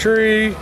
tree.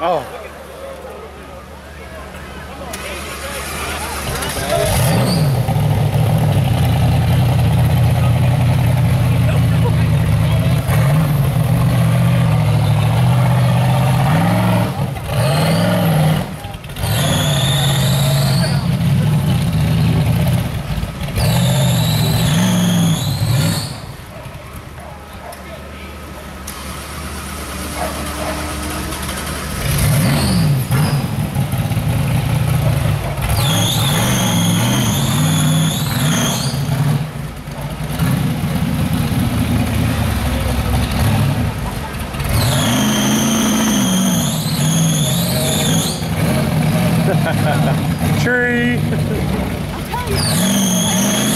Oh. Tree. I'll tell you.